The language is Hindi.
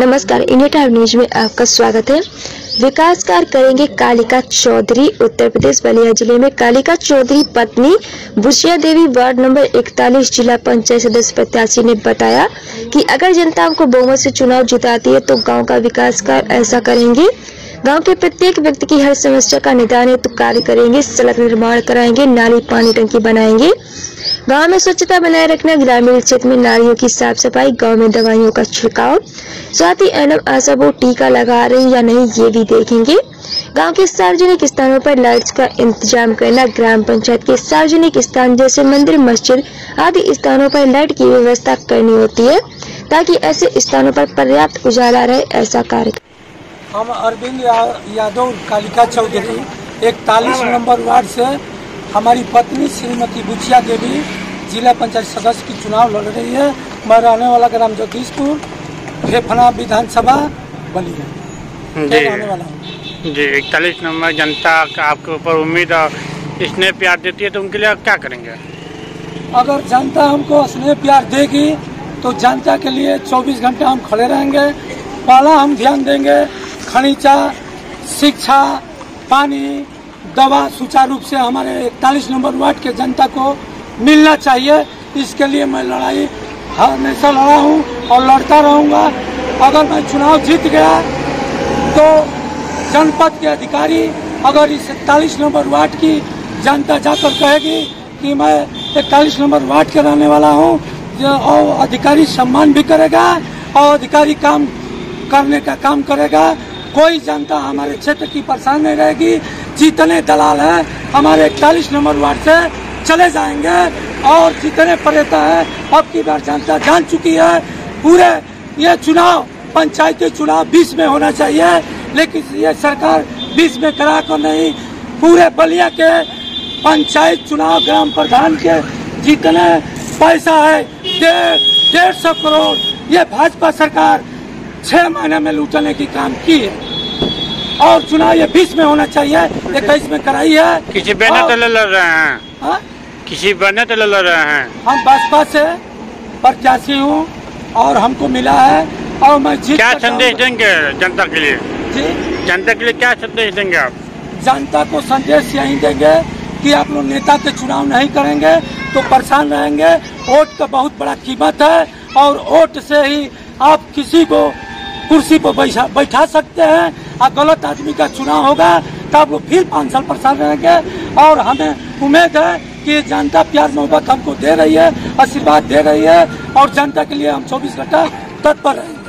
नमस्कार इंडिया टाइम न्यूज़ में आपका स्वागत है। विकास कार्य करेंगे कालिका चौधरी, उत्तर प्रदेश बलिया ज़िले में। कालिका चौधरी पत्नी बुशिया देवी, वार्ड नंबर 41 जिला पंचायत सदस्य प्रत्याशी ने बताया कि अगर जनता को बहुमत से चुनाव जिताती है तो गाँव का विकास कार्य ऐसा करेंगे। गाँव के प्रत्येक व्यक्ति की हर समस्या का निदान हेतु कार्य करेंगे, सड़क निर्माण कराएँगे, नाली पानी टंकी बनाएँगे। गाँव में स्वच्छता बनाए रखना, ग्रामीण क्षेत्र में नालियों की साफ़ सफ़ाई गाँव में दवाइयों का छिड़काव साथ ही एनएम आशा वो टीका लगा रहे या नहीं, ये भी देखेंगे। गाँव के सार्वजनिक स्थानों पर लाइट्स का इंतज़ाम करना, ग्राम पंचायत के सार्वजनिक स्थान जैसे मंदिर, मस्जिद आदि स्थानों पर लाइट की व्यवस्था करनी होती है, ताकि ऐसे स्थानों पर पर्याप्त उजाला रहे, ऐसा कार्य हम अरविंद या- यादव कालिका चौधरी इकतालीस नंबर वार्ड से हमारी पत्नी श्रीमती बुचिया देवी जिला पंचायत सदस्य की चुनाव लड़ रही है। मैं रहने वाला ग्राम जगदीशपुर फेफना विधानसभा रहने वाला हूँ? जी इकतालीस नंबर जनता का आपके ऊपर उम्मीद और स्नेह प्यार देती है तो उनके लिए क्या करेंगे? अगर जनता हमको स्नेह प्यार देगी तो जनता के लिए 24 घंटे हम खड़े रहेंगे। पहला हम ध्यान देंगे खनीचा शिक्षा, पानी, दवा, सुचारू रूप से हमारे इकतालीस नंबर वार्ड के जनता को मिलना चाहिए। इसके लिए मैं लड़ाई, हमेशा लड़ा हूँ और लड़ता रहूँगा। अगर मैं चुनाव जीत गया तो जनपद के अधिकारी अगर इस इकतालीस नंबर वार्ड की जनता जाकर कहेगी कि मैं इकतालीस नंबर वार्ड के रहने वाला हूँ और अधिकारी सम्मान भी करेगा और अधिकारी काम करने का काम करेगा कोई जनता हमारे क्षेत्र की परेशान नहीं रहेगी। जितने दलाल हैं, हमारे इकतालीस नंबर वार्ड से चले जाएँगे और जितने परेता है, अब की बार जनता जान चुकी है। पूरे ये चुनाव, पंचायती चुनाव बीस में होना चाहिए, लेकिन ये सरकार बीस में करा कर नहीं। पूरे बलिया के पंचायत चुनाव ग्राम प्रधान के जितने पैसा है डेढ़ सौ करोड़, ये भाजपा सरकार छह महीने में लूटने की काम की है। और चुनाव ये बीस में होना चाहिए इक्कीस में कराई है। किसी बहने तो लड़ रहे हैं। हाँ? किसी बहने तो लड़ रहे हैं। हम बसपा से प्रत्याशी हूँ और हमको मिला है और मैं जीत क्या संदेश देंगे जनता के लिए? जी? जनता के लिए क्या संदेश देंगे आप? जनता को संदेश यही देंगे कि आप लोग नेता के चुनाव नहीं करेंगे तो परेशान रहेंगे। वोट का बहुत बड़ा कीमत है और वोट से ही आप किसी को कुर्सी पर बैठा बैठा सकते हैं। और गलत आदमी का चुनाव होगा तब वो फिर पाँच साल परेशान रहेंगे और हमें उम्मीद है कि जनता प्यार मोहब्बत हमको दे रही है, आशीर्वाद दे रही है, और जनता के लिए हम चौबीस घंटा तत्पर रहेंगे